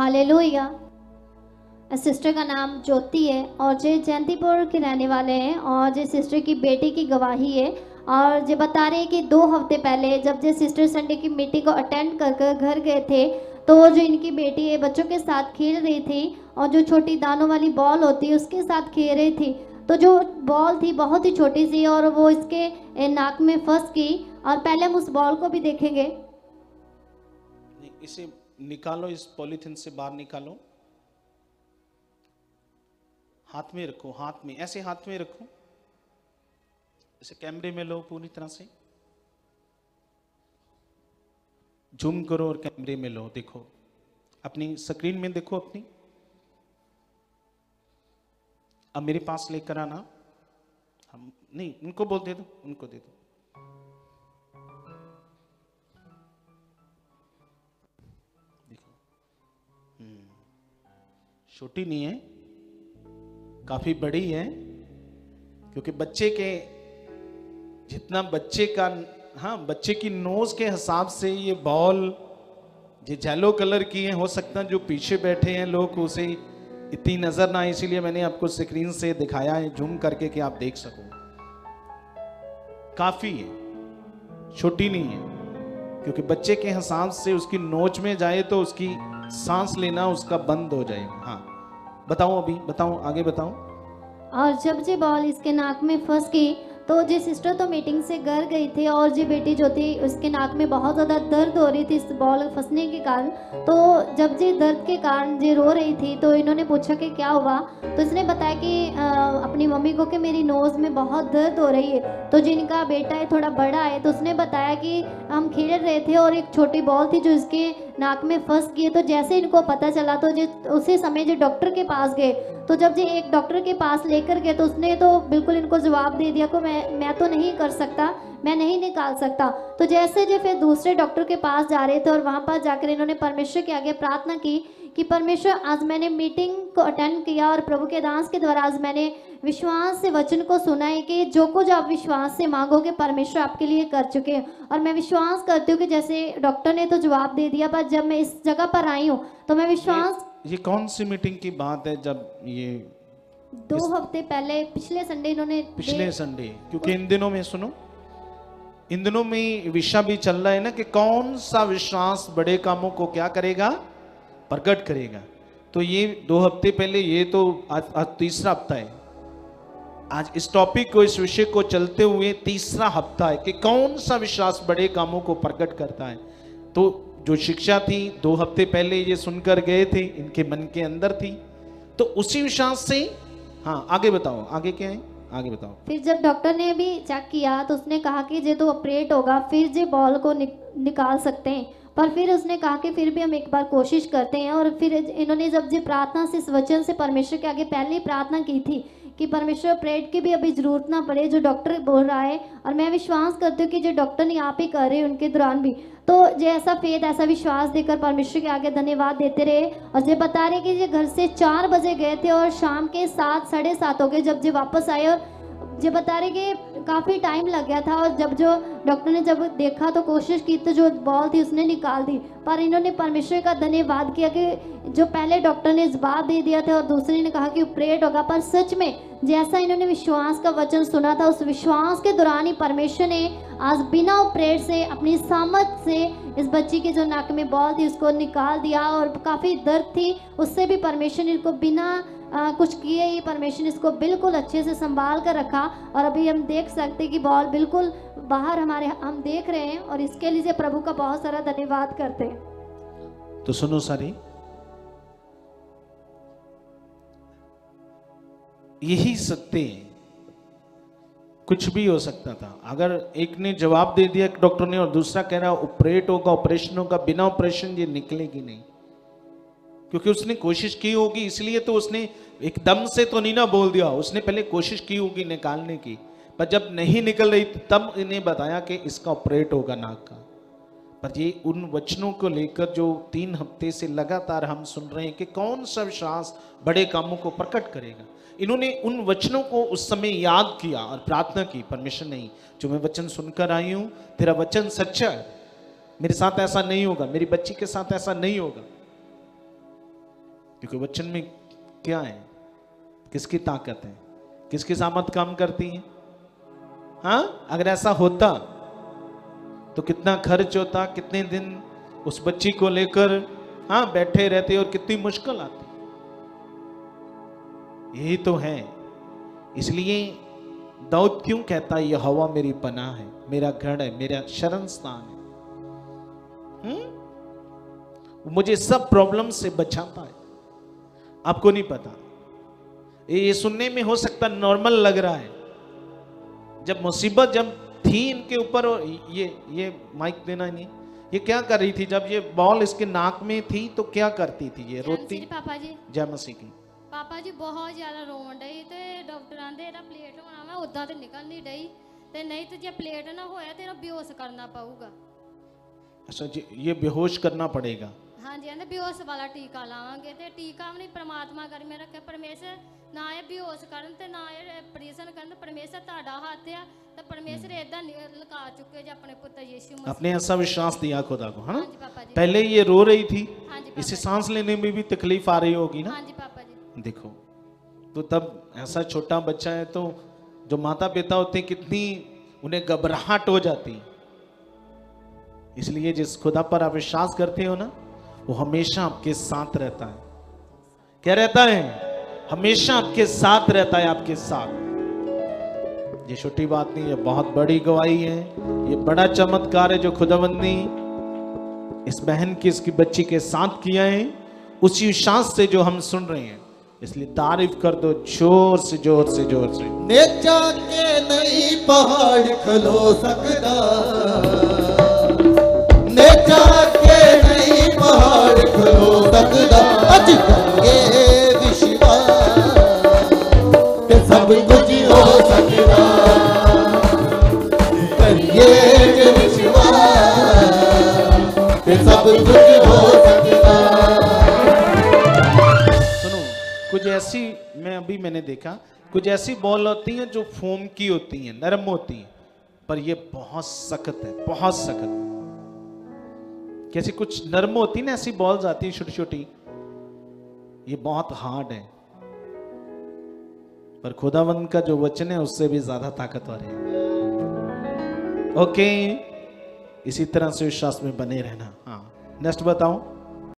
Hallelujah. Sister का नाम ज्योति है और जे जयंतीपुर के रहने वाले हैं और जे सिस्टर की बेटी की गवाही है और जे बता रहे हैं कि दो हफ़्ते पहले जब जे सिस्टर संडे की मीटिंग को अटेंड कर कर, घर गए थे तो जो इनकी बेटी है, बच्चों के साथ खेल रही थी और जो छोटी दानों वाली बॉल होती है, उसके साथ खेल रही थी। तो जो बॉल थी, बहुत ही छोटी सी और वो इसके नाक में फंस गई और पहले हम उस बॉल को भी देखेंगे। इसे निकालो, इस पॉलीथिन से बाहर निकालो। हाथ में रखो, हाथ में, ऐसे हाथ में रखो। इसे कैमरे में लो पूरी तरह से। जूम करो और कैमरे में लो, देखो। अपनी स्क्रीन में देखो अपनी। अब मेरे पास लेकर आना। हम, नहीं, उनको बोल दे दो, उनको दे दो। छोटी नहीं है काफ़ी बड़ी है क्योंकि बच्चे के जितना बच्चे का हाँ बच्चे की नोज़ के हिसाब से ये बॉल ये जेलो कलर की है हो सकता है जो पीछे बैठे हैं लोग उसे इतनी नज़र ना आए, इसीलिए मैंने आपको स्क्रीन से दिखाया है झूम करके कि आप देख सको। काफ़ी है छोटी नहीं है क्योंकि बच्चे के हिसाब से उसकी नोच में जाए तो उसकी सांस लेना उसका बंद हो जाएगा हाँ। बताओ अभी? बताओ आगे बताओ और जब जे बॉल इसके नाक में फंस गई तो जी सिस्टर तो मीटिंग से घर गई थी और जी बेटी जो थी उसके नाक में बहुत ज़्यादा दर्द हो रही थी इस बॉल फंसने के कारण। तो जब जी दर्द के कारण जी रो रही थी तो इन्होंने पूछा कि क्या हुआ? तो इसने बताया कि अ, अपनी मम्मी को कि मेरी नोज़ में बहुत दर्द हो रही है। तो जिनका बेटा है थोड़ा बड़ा है तो उसने बताया कि हम खेल रहे थे और एक छोटी बॉल थी जो इसके नाक में फंस गई तो जैसे इनको पता चला तो जो उसी समय जो डॉक्टर के पास गए। तो जब जी एक डॉक्टर के पास लेकर गए तो उसने तो बिल्कुल इनको जवाब दे दिया, को मैं मैं तो नहीं कर सकता। मैं नहीं निकाल सकता। तो जैसे जो फिर दूसरे डॉक्टर के पास जा रहे थे और वहाँ पर जाकर इन्होंने परमेश्वर के आगे प्रार्थना की कि परमेश्वर आज मैंने मीटिंग को अटेंड किया और प्रभु के दास के द्वारा आज मैंने विश्वास से वचन को सुना है कि जो कुछ आप विश्वास से मांगोगे परमेश्वर आपके लिए कर चुके हैं। और मैं विश्वास करती हूँ कि जैसे डॉक्टर ने तो जवाब दे दिया पर जब मैं इस जगह पर आई हूँ तो मैं विश्वास ये कौन सी मीटिंग की बात है जब ये दो हफ़्ते पहले पिछले संडे इन्होंने पिछले संडे क्योंकि इन दिनों में सुनो इन दिनों में विषय भी चल रहा है ना कि कौन सा विश्वास बड़े कामों को क्या करेगा? प्रकट करेगा। तो ये दो हफ़्ते पहले ये तो आज, आज तीसरा हफ़्ता है। आज इस टॉपिक को इस विषय को चलते हुए तीसरा हफ़्ता है कि कौन सा विश्वास बड़े कामों को प्रकट करता है। तो जो शिक्षा थी दो हफ़्ते पहले ये सुनकर गए थे इनके मन के अंदर थी। तो उसी विश्वास से हाँ आगे बताओ आगे क्या है? आगे बताओ। फिर जब डॉक्टर ने भी चेक किया तो उसने कहा कि जे तो ऑपरेट होगा फिर जे बॉल को निक, निकाल सकते हैं। पर फिर उसने कहा कि फिर भी हम एक बार कोशिश करते हैं और फिर इन्होंने जब जे प्रार्थना से वचन से परमेश्वर के आगे पहले ही प्रार्थना की थी कि परमेश्वर प्रेड की भी अभी ज़रूरत ना पड़े जो डॉक्टर बोल रहा है। और मैं विश्वास करती हूँ कि जो डॉक्टर यहाँ पे कर रहे हैं उनके दौरान भी। तो जो ऐसा फेद, ऐसा विश्वास देकर परमेश्वर के आगे धन्यवाद देते रहे और जे बता रहे कि ये घर से चार बजे गए थे और शाम के सात, साढ़े सात हो गए जब जो वापस आए और जे बता रहे कि काफ़ी टाइम लग गया था और जब जो डॉक्टर ने जब देखा तो कोशिश की तो जो बॉल थी उसने निकाल दी। पर इन्होंने परमेश्वर का धन्यवाद किया कि जो पहले डॉक्टर ने जवाब दे दिया था और दूसरे ने कहा कि ऑपरेट होगा, पर सच में जैसा इन्होंने विश्वास का वचन सुना था, उस विश्वास के दौरान ही परमेश्वर ने आज बिना ऑपरेट से, अपनी सामर्थ से इस बच्ची के जो नाक में बॉल थी उसको निकाल दिया और काफ़ी दर्द थी। उससे भी परमेश्वर ने इनको बिना आ, कुछ किए ही परमेश्वर इसको बिल्कुल अच्छे से संभाल कर रखा और अभी हम देख सकते कि बॉल बिल्कुल बाहर हमारे हम देख रहे हैं और इसके लिए प्रभु का बहुत सारा धन्यवाद करते हैं। तो सुनो सारी। यही सत्य कुछ भी हो सकता था। अगर एक ने जवाब दे दिया डॉक्टर ने और दूसरा कह रहा ऑपरेट होगा ऑपरेशन होगा बिना ऑपरेशन ये निकलेगी नहीं। क्योंकि उसने कोशिश की होगी, इसलिए तो उसने एकदम से तो नहीं ना बोल दिया। उसने पहले कोशिश की होगी निकालने की, पर जब नहीं निकल रही, तब इन्हें बताया कि इसका ऑपरेट होगा नाक का। पर ये उन वचनों को लेकर जो तीन हफ़्ते से लगातार हम सुन रहे हैं कि कौन सा विश्वास बड़े कामों को प्रकट करेगा। इन्होंने उन वचनों को उस समय याद किया और प्रार्थना की परमिशन नहीं, जो मैं वचन सुनकर आई हूँ, तेरा वचन सच्चा है। मेरे साथ ऐसा नहीं होगा, मेरी बच्ची के साथ ऐसा नहीं होगा। क्योंकि वचन में क्या है? किसकी ताकत है? किसकी सामत काम करती है? हाँ? अगर ऐसा होता तो कितना खर्च होता, कितने दिन उस बच्ची को लेकर हाँ बैठे रहते और कितनी मुश्किल आती। यही तो है। इसलिए दाऊद क्यों कहता है यह हवा मेरी पनाह है, मेरा घर है, मेरा शरण स्थान है? हम्म? वो मुझे सब प्रॉब्लम से बचाता है। आपको नहीं पता ये ये सुनने में हो सकता नॉर्मल लग रहा है जब मुसीबत जब थी इनके ऊपर और ये ये माइक देना नहीं ये क्या कर रही थी जब ये बॉल इसके नाक में थी तो क्या करती थी ये रोती ਜੀ ਪਾਪਾ ਜੀ जय मसीह की ਪਾਪਾ ਜੀ ਬਹੁਤ ਜ਼ਿਆਦਾ ਰੋਣ ਡਈ ਤੇ ਡਾਕਟਰ ਆਂਦੇ ਇਹਦਾ ਪਲੇਟ ਹੋਣਾ ਵਾ ਉਦਾਂ ਤੇ ਨਿਕਲ ਨਹੀਂ ਡਈ ਤੇ ਨਹੀਂ ਤੇ ਜੇ ਪਲੇਟ ਨਾ ਹੋਇਆ ਤੇ ਇਹਨੂੰ ਬੇਹੋਸ਼ ਕਰਨਾ ਪਊਗਾ अच्छा जी ये बेहोश करना पड़ेगा ਹਾਂਜੀ ਕਹਿੰਦੇ ਬੇਹੋਸ਼ ਵਾਲਾ ਟੀਕਾ ਲਾਵਾਂਗੇ ਤੇ ਟੀਕਾ ਵੀ ਨਹੀਂ ਪ੍ਰਮਾਤਮਾ ਕਰ ਮੇ ਰੱਖਿਆ ਪਰਮੇਸ਼ਰ ਨਾ ਇਹ ਬੇਹੋਸ਼ ਕਰਨ ਤੇ ਨਾ ਇਹ ਆਪਰੇਸ਼ਨ ਕਰਨ ਪਰਮੇਸ਼ਰ ਤੁਹਾਡਾ ਹੱਥ ਆ ਤੇ ਪਰਮੇਸ਼ਰ ਇਦਾਂ ਲਗਾ ਚੁੱਕੇ ਜੇ ਆਪਣੇ ਪੁੱਤ ਯੀਸ਼ੂ ਮਸੀਹ आपने ऐसा विश्वास दिया खुदा को है ना ਹਾਂਜੀ ਪਾਪਾ ਜੀ पहले ये रो रही थी ਹਾਂਜੀ इसे ਪਾਪਾ सांस लेने में भी तकलीफ आ रही होगी ਜੀ ना ਹਾਂਜੀ ਪਾਪਾ ਜੀ देखो तो तब ऐसा छोटा बच्चा है तो जो माता पिता होते हैं कितनी उन्हें घबराहट हो जाती इसलिए जिस खुदा पर आप विश्वास करते हो ना वो हमेशा आपके साथ रहता है। क्या रहता है? हमेशा आपके साथ रहता है, आपके साथ। ये छोटी बात नहीं है बहुत बड़ी गवाही है। ये बड़ा चमत्कार है जो खुदाबंद ने इस बहन की, इसकी बच्ची के साथ किया है। उसी विश्वास से जो हम सुन रहे हैं। इसलिए तारीफ़ कर दो, ज़ोर से ज़ोर से ज़ोर से। नेचा के नहीं पहाड़ खलो सकता नेचा कुछ ऐसी बॉल होती हैं जो फोम की होती हैं, नरम होती हैं, पर ये बहुत सख्त है, बहुत सख्त। कैसी कुछ नर्म होती ना, ऐसी बॉल्स आती है छोटी छोटी ये बहुत हार्ड है। पर खुदावंद का जो वचन है, उससे भी ज़्यादा ताकतवर है। ओके इसी तरह से विश्वास में बने रहना। हाँ। नेक्स्ट बताओ